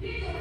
Yeah.